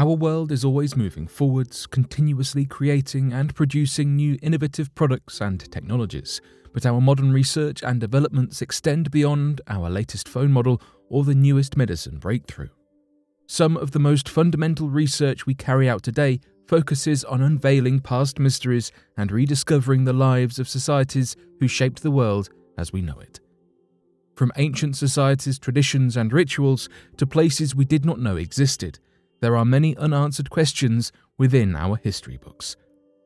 Our world is always moving forwards, continuously creating and producing new innovative products and technologies. But our modern research and developments extend beyond our latest phone model or the newest medicine breakthrough. Some of the most fundamental research we carry out today focuses on unveiling past mysteries and rediscovering the lives of societies who shaped the world as we know it. From ancient societies' traditions and rituals to places we did not know existed, there are many unanswered questions within our history books.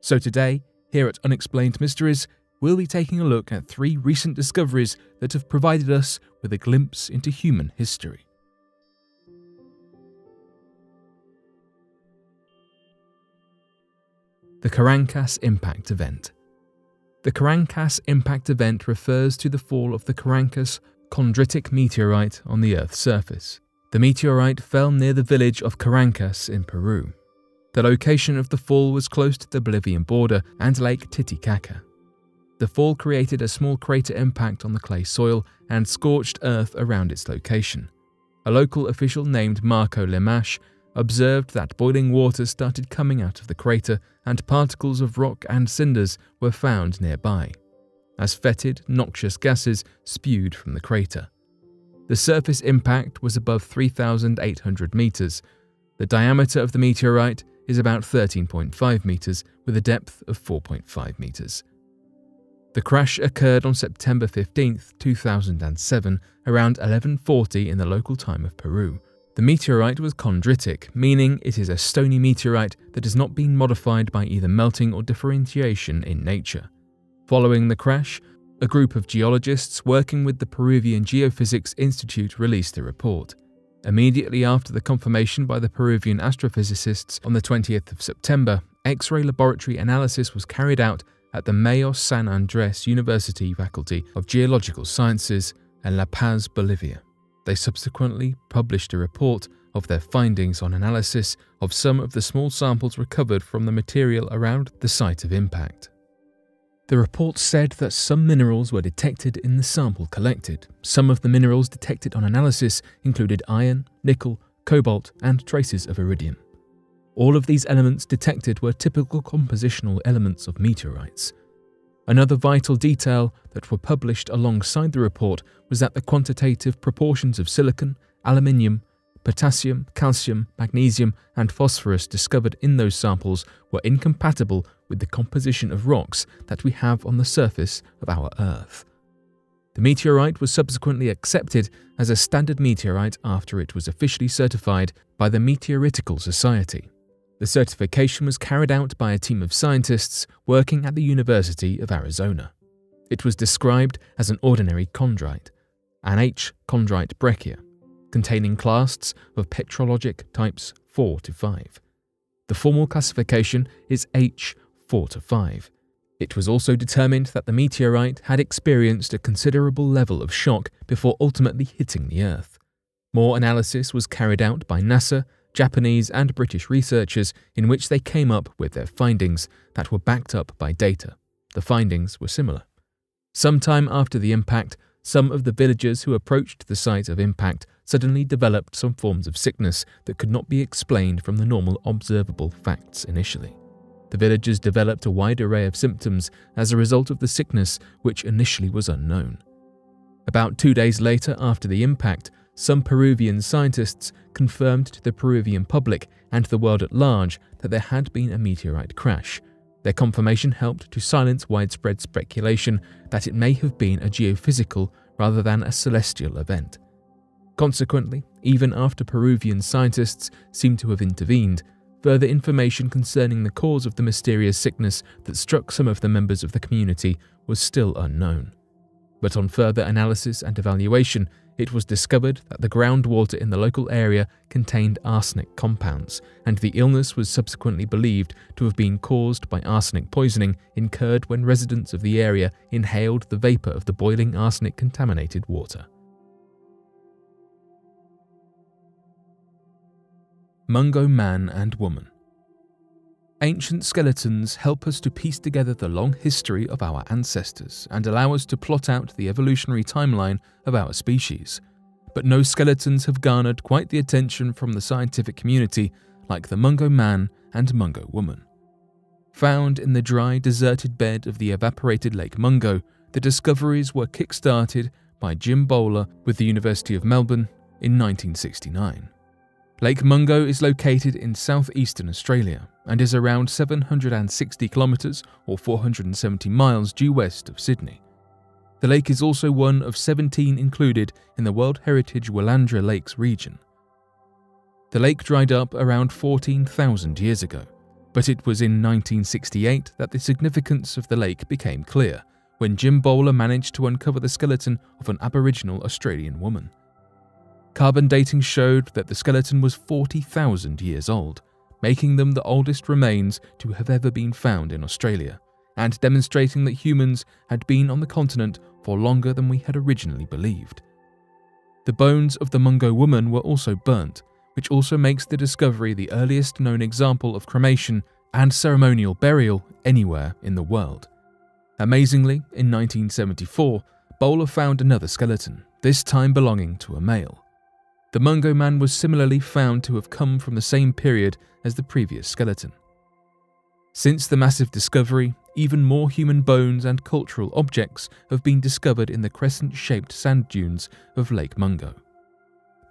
So today, here at Unexplained Mysteries, we'll be taking a look at three recent discoveries that have provided us with a glimpse into human history. The Carancas Impact Event The Carancas Impact Event refers to the fall of the Carancas chondritic meteorite on the Earth's surface. The meteorite fell near the village of Carancas in Peru. The location of the fall was close to the Bolivian border and Lake Titicaca. The fall created a small crater impact on the clay soil and scorched earth around its location. A local official named Marco Limache observed that boiling water started coming out of the crater and particles of rock and cinders were found nearby, as fetid, noxious gases spewed from the crater. The surface impact was above 3,800 meters. The diameter of the meteorite is about 13.5 meters with a depth of 4.5 meters. The crash occurred on September 15, 2007, around 11:40 in the local time of Peru. The meteorite was chondritic, meaning it is a stony meteorite that has not been modified by either melting or differentiation in nature. Following the crash, a group of geologists working with the Peruvian Geophysics Institute released a report. Immediately after the confirmation by the Peruvian astrophysicists on the 20th of September, X ray laboratory analysis was carried out at the Mayos San Andres University Faculty of Geological Sciences in La Paz, Bolivia. They subsequently published a report of their findings on analysis of some of the small samples recovered from the material around the site of impact. The report said that some minerals were detected in the sample collected. Some of the minerals detected on analysis included iron, nickel, cobalt, and traces of iridium. All of these elements detected were typical compositional elements of meteorites. Another vital detail that were published alongside the report was that the quantitative proportions of silicon, aluminium, potassium, calcium, magnesium, and phosphorus discovered in those samples were incompatible with the composition of rocks that we have on the surface of our Earth. The meteorite was subsequently accepted as a standard meteorite after it was officially certified by the Meteoritical Society. The certification was carried out by a team of scientists working at the University of Arizona. It was described as an ordinary chondrite, an H. chondrite breccia, containing clasts of petrologic types 4 to 5. The formal classification is H 4 to 5. It was also determined that the meteorite had experienced a considerable level of shock before ultimately hitting the Earth. More analysis was carried out by NASA, Japanese, and British researchers in which they came up with their findings that were backed up by data. The findings were similar. Sometime after the impact, some of the villagers who approached the site of impact suddenly developed some forms of sickness that could not be explained from the normal observable facts initially. The villagers developed a wide array of symptoms as a result of the sickness, which initially was unknown. About two days later, after the impact, some Peruvian scientists confirmed to the Peruvian public and the world at large that there had been a meteorite crash, their confirmation helped to silence widespread speculation that it may have been a geophysical rather than a celestial event. Consequently, even after Peruvian scientists seem to have intervened, further information concerning the cause of the mysterious sickness that struck some of the members of the community was still unknown. But on further analysis and evaluation, it was discovered that the groundwater in the local area contained arsenic compounds, and the illness was subsequently believed to have been caused by arsenic poisoning incurred when residents of the area inhaled the vapor of the boiling arsenic contaminated water. Mungo Man and Woman Ancient skeletons help us to piece together the long history of our ancestors and allow us to plot out the evolutionary timeline of our species. But no skeletons have garnered quite the attention from the scientific community like the Mungo Man and Mungo Woman. Found in the dry, deserted bed of the evaporated Lake Mungo, the discoveries were kick-started by Jim Bowler with the University of Melbourne in 1969. Lake Mungo is located in southeastern Australia and is around 760 kilometres or 470 miles due west of Sydney. The lake is also one of 17 included in the World Heritage Willandra Lakes region. The lake dried up around 14,000 years ago, but it was in 1968 that the significance of the lake became clear when Jim Bowler managed to uncover the skeleton of an Aboriginal Australian woman. Carbon dating showed that the skeleton was 40,000 years old, making them the oldest remains to have ever been found in Australia, and demonstrating that humans had been on the continent for longer than we had originally believed. The bones of the Mungo woman were also burnt, which also makes the discovery the earliest known example of cremation and ceremonial burial anywhere in the world. Amazingly, in 1974, Bowler found another skeleton, this time belonging to a male. The Mungo Man was similarly found to have come from the same period as the previous skeleton. Since the massive discovery, even more human bones and cultural objects have been discovered in the crescent-shaped sand dunes of Lake Mungo.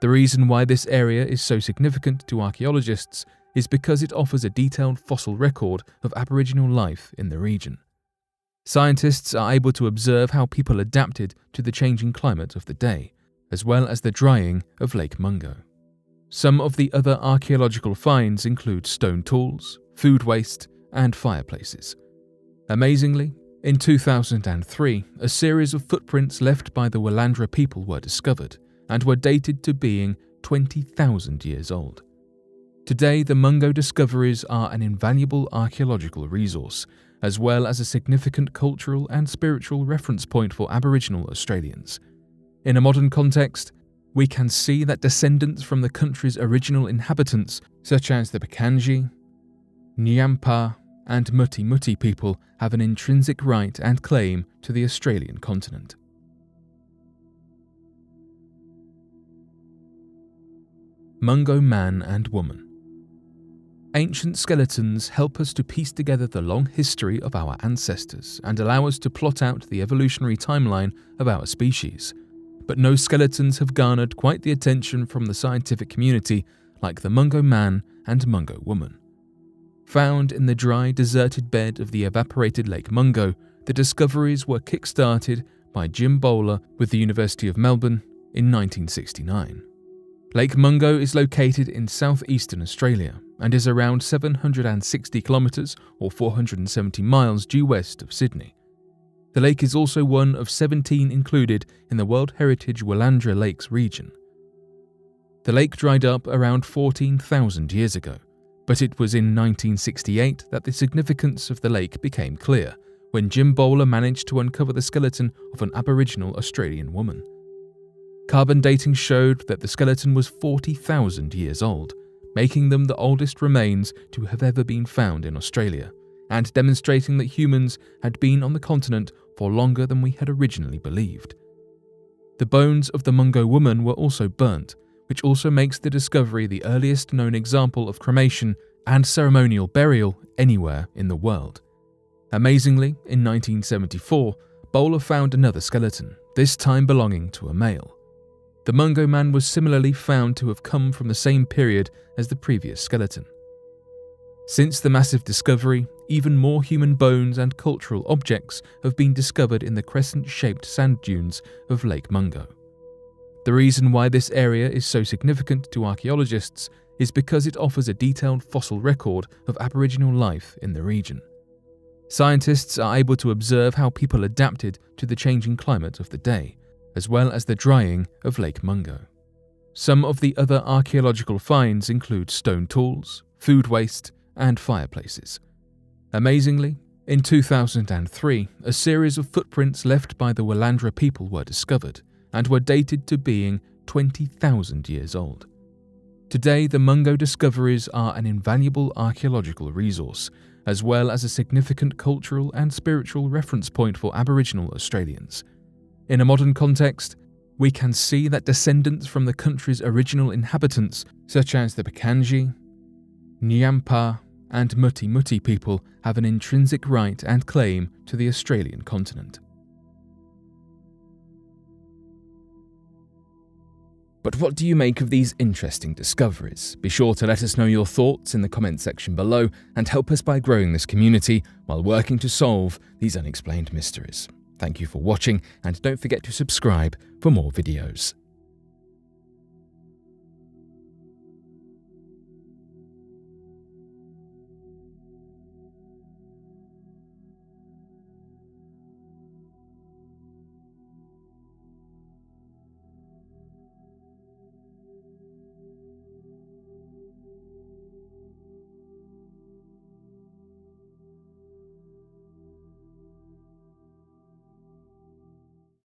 The reason why this area is so significant to archaeologists is because it offers a detailed fossil record of Aboriginal life in the region. Scientists are able to observe how people adapted to the changing climate of the day, as well as the drying of Lake Mungo. Some of the other archaeological finds include stone tools, food waste, and fireplaces. Amazingly, in 2003, a series of footprints left by the Willandra people were discovered and were dated to being 20,000 years old. Today, the Mungo discoveries are an invaluable archaeological resource, as well as a significant cultural and spiritual reference point for Aboriginal Australians – in a modern context, we can see that descendants from the country's original inhabitants, such as the Pakanji, Nyampa, and Muti Muti people, have an intrinsic right and claim to the Australian continent. Mungo Man and Woman Ancient skeletons help us to piece together the long history of our ancestors and allow us to plot out the evolutionary timeline of our species but no skeletons have garnered quite the attention from the scientific community like the Mungo Man and Mungo Woman. Found in the dry, deserted bed of the evaporated Lake Mungo, the discoveries were kick-started by Jim Bowler with the University of Melbourne in 1969. Lake Mungo is located in southeastern Australia and is around 760 kilometres or 470 miles due west of Sydney. The lake is also one of 17 included in the World Heritage Willandra Lakes region. The lake dried up around 14,000 years ago, but it was in 1968 that the significance of the lake became clear when Jim Bowler managed to uncover the skeleton of an Aboriginal Australian woman. Carbon dating showed that the skeleton was 40,000 years old, making them the oldest remains to have ever been found in Australia, and demonstrating that humans had been on the continent for longer than we had originally believed. The bones of the Mungo woman were also burnt, which also makes the discovery the earliest known example of cremation and ceremonial burial anywhere in the world. Amazingly, in 1974, Bowler found another skeleton, this time belonging to a male. The Mungo man was similarly found to have come from the same period as the previous skeleton. Since the massive discovery, even more human bones and cultural objects have been discovered in the crescent shaped sand dunes of Lake Mungo. The reason why this area is so significant to archaeologists is because it offers a detailed fossil record of Aboriginal life in the region. Scientists are able to observe how people adapted to the changing climate of the day, as well as the drying of Lake Mungo. Some of the other archaeological finds include stone tools, food waste, and fireplaces. Amazingly, in 2003, a series of footprints left by the Willandra people were discovered and were dated to being 20,000 years old. Today, the Mungo discoveries are an invaluable archaeological resource, as well as a significant cultural and spiritual reference point for Aboriginal Australians. In a modern context, we can see that descendants from the country's original inhabitants, such as the Pakanji, Nyampa, and Muti Muti people have an intrinsic right and claim to the Australian continent. But what do you make of these interesting discoveries? Be sure to let us know your thoughts in the comment section below and help us by growing this community while working to solve these unexplained mysteries. Thank you for watching and don't forget to subscribe for more videos.